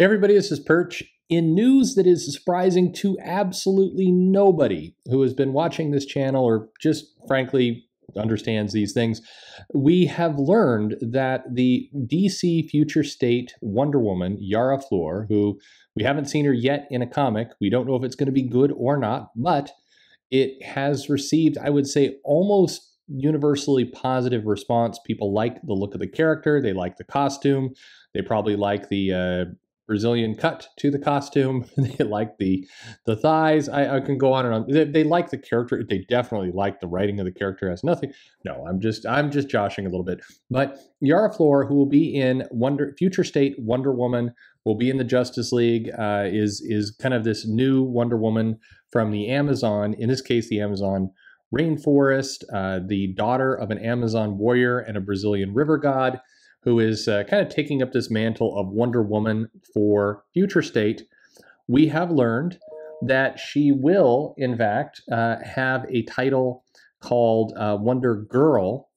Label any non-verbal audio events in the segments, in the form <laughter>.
everybody, this is Perch. In news that is surprising to absolutely nobody who has been watching this channel or just frankly understands these things, we have learned that the DC future state Wonder Woman, Yara Flor, who we haven't seen her yet in a comic, we don't know if it's going to be good or not, but it has received, I would say, almost universally positive response. People like the look of the character, they like the costume, they probably like the uh, Brazilian cut to the costume. <laughs> they like the the thighs. I, I, can go on and on. They, they, like the character. They definitely like the writing of the character. Has nothing. No, I'm just I'm just joshing a little bit. But Yara Flor, who will be in Wonder Future State Wonder Woman, will be in the Justice League. Uh, is is kind of this new Wonder Woman from the Amazon. In this case, the Amazon rainforest. Uh, the daughter of an Amazon warrior and a Brazilian river god who is uh, kind of taking up this mantle of Wonder Woman for Future State, we have learned that she will, in fact, uh, have a title called uh, Wonder Girl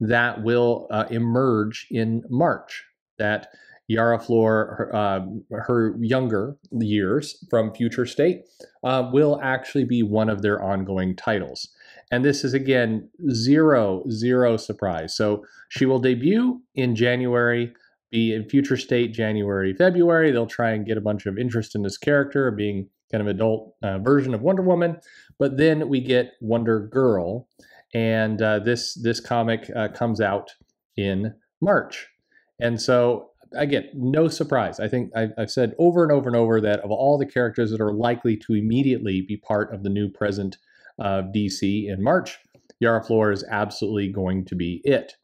that will uh, emerge in March. That Yara Flor, her, uh, her younger years from Future State, uh, will actually be one of their ongoing titles. And this is again zero, zero surprise. So she will debut in January, be in future state January, February. They'll try and get a bunch of interest in this character being kind of adult uh, version of Wonder Woman. But then we get Wonder Girl, and uh, this this comic uh, comes out in March. And so again, no surprise. I think I've, I've, said over and over and over that of all the characters that are likely to immediately be part of the new present of DC in March, Yara Flor is absolutely going to be it.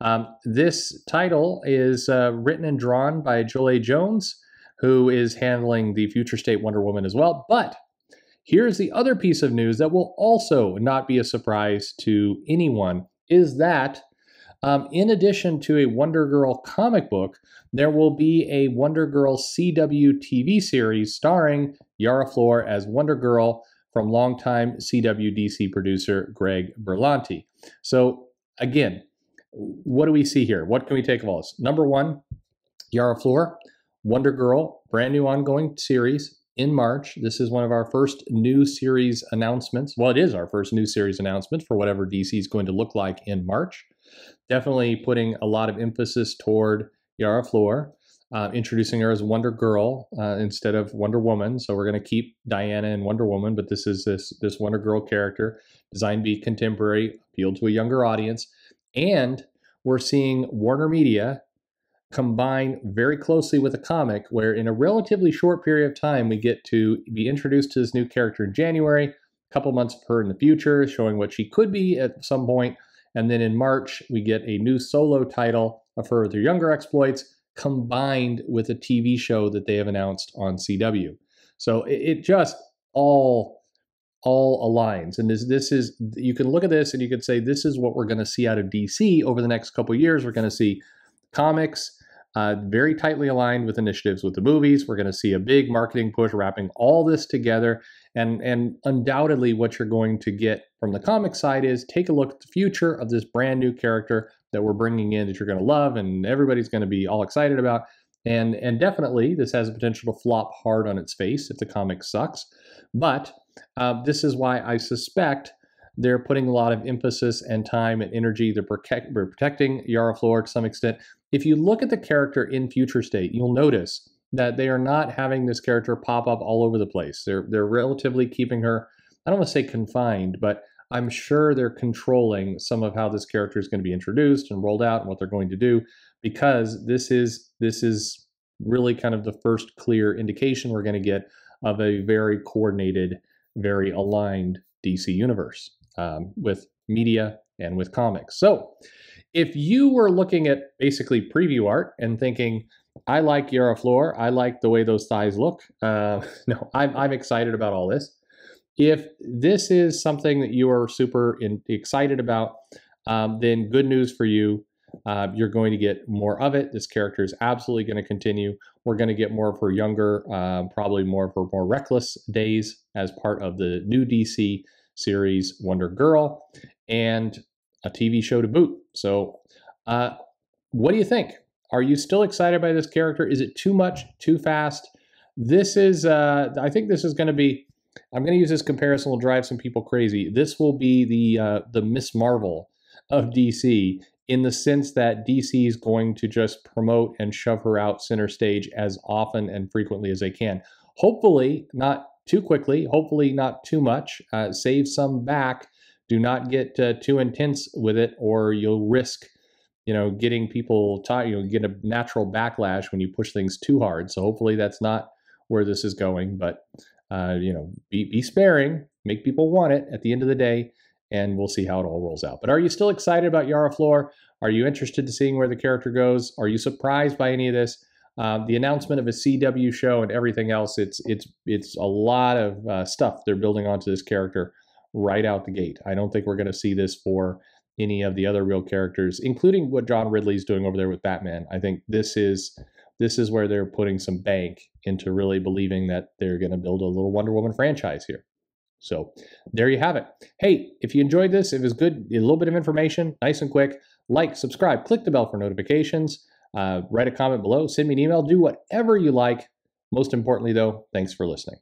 Um, this title is uh, written and drawn by A. Jones, who is handling the Future State Wonder Woman as well. But here's the other piece of news that will also not be a surprise to anyone is that um, in addition to a Wonder Girl comic book, there will be a Wonder Girl CW TV series starring Yara Flor as Wonder Girl from longtime CWDC producer Greg Berlanti. So, again, what do we see here? What can we take of all this? Number one, Yara Flor, Wonder Girl, brand new ongoing series in March. This is one of our first new series announcements. Well, it is our first new series announcement for whatever DC is going to look like in March. Definitely putting a lot of emphasis toward Yara Flor uh, introducing her as Wonder Girl uh, instead of Wonder Woman. So we're going to keep Diana and Wonder Woman, but this is this this Wonder Girl character designed to be contemporary, appeal to a younger audience, and we're seeing Warner Media combine very closely with a comic where in a relatively short period of time we get to be introduced to this new character in January, a couple months of her in the future, showing what she could be at some point, and then in March we get a new solo title of her with her younger exploits combined with a TV show that they have announced on CW. So it, it just all all aligns. And this this is you can look at this and you could say this is what we're going to see out of DC over the next couple years. We're going to see comics uh, very tightly aligned with initiatives with the movies we're going to see a big marketing push wrapping all this together and and undoubtedly what you're going to get from the comic side is take a look at the future of this brand new character that we're bringing in that you're going to love and everybody's going to be all excited about. And, and definitely, this has a potential to flop hard on its face if the comic sucks. But uh, this is why I suspect they're putting a lot of emphasis and time and energy. They're, protect, they're protecting Yara Flor to some extent. If you look at the character in Future State, you'll notice that they are not having this character pop up all over the place. They're they're relatively keeping her. I don't want to say confined, but I'm sure they're controlling some of how this character is going to be introduced and rolled out and what they're going to do because this is this is really kind of the first clear indication we're going to get of a very coordinated, very aligned DC universe um, with media and with comics. So, if you were looking at basically preview art and thinking, I like Yara Flor, I like the way those thighs look. Uh, <laughs> no, I'm, I'm excited about all this. If this is something that you are super in, excited about, um, then good news for you. Uh, you're going to get more of it. This character is absolutely going to continue. We're going to get more of her younger, uh, probably more of her more reckless days as part of the new DC series Wonder Girl and a TV show to boot. So, uh, what do you think? Are you still excited by this character? Is it too much, too fast? This is, uh, I think this is going to be. I'm going to use this comparison. Will drive some people crazy. This will be the uh, the Miss Marvel of DC in the sense that DC is going to just promote and shove her out center stage as often and frequently as they can. Hopefully, not too quickly. Hopefully, not too much. Uh, save some back. Do not get uh, too intense with it, or you'll risk, you know, getting people tired. You know, get a natural backlash when you push things too hard. So hopefully, that's not where this is going. But uh, you know, be be sparing. Make people want it at the end of the day and we'll see how it all rolls out. But are you still excited about Yara Flor? Are you interested in seeing where the character goes? Are you surprised by any of this? Um, the announcement of a CW show and everything else, it's it's it's a lot of uh, stuff they're building onto this character right out the gate. I don't think we're going to see this for any of the other real characters, including what John Ridley's doing over there with Batman. I think this is this is where they're putting some bank into really believing that they're going to build a little Wonder Woman franchise here. So there you have it. Hey, if you enjoyed this, it was good, a little bit of information, nice and quick, like, subscribe, click the bell for notifications, uh, write a comment below, send me an email, do whatever you like. Most importantly, though, thanks for listening.